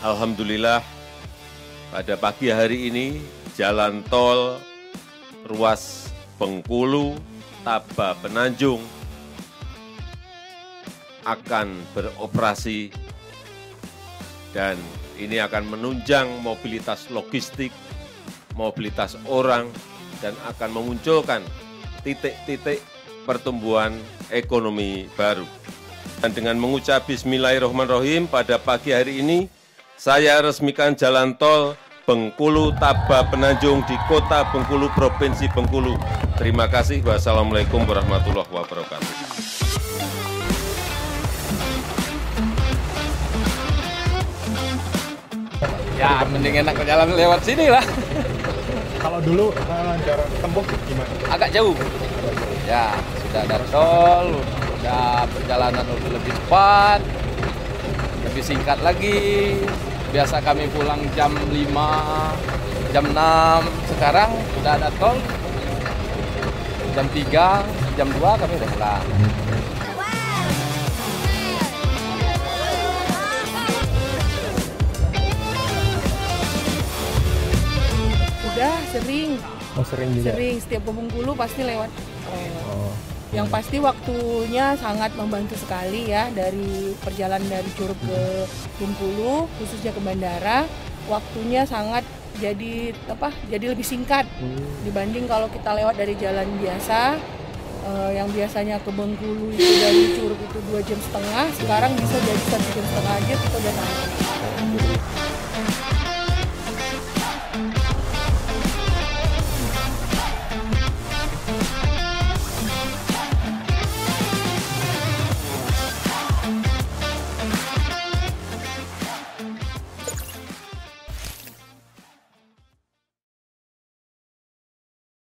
Alhamdulillah pada pagi hari ini jalan tol ruas Bengkulu, Taba, Penanjung akan beroperasi dan ini akan menunjang mobilitas logistik, mobilitas orang, dan akan memunculkan titik-titik pertumbuhan ekonomi baru. Dan dengan mengucap Bismillahirrahmanirrahim pada pagi hari ini, saya resmikan jalan tol Bengkulu Taba Penanjung di Kota Bengkulu, Provinsi Bengkulu. Terima kasih. Wassalamualaikum warahmatullahi wabarakatuh. Ya, mending enak ke jalan lewat sini lah. Kalau dulu uh, jarak tempuh gimana? Agak jauh. Ya, sudah ada tol, sudah perjalanan lebih cepat, lebih singkat lagi. Biasa kami pulang jam 5, jam 6. Sekarang sudah ada tol, jam 3, jam 2 kami udah pulang. Udah sering, Oh sering juga. sering setiap ke Bengkulu pasti lewat. Oh. Yang pasti waktunya sangat membantu sekali ya dari perjalanan dari Curug ke Bengkulu khususnya ke bandara. Waktunya sangat jadi apa jadi lebih singkat dibanding kalau kita lewat dari jalan biasa. Eh, yang biasanya ke Bengkulu itu dari Curug itu dua jam setengah sekarang bisa jadi satu jam setengah aja kita udah sampai.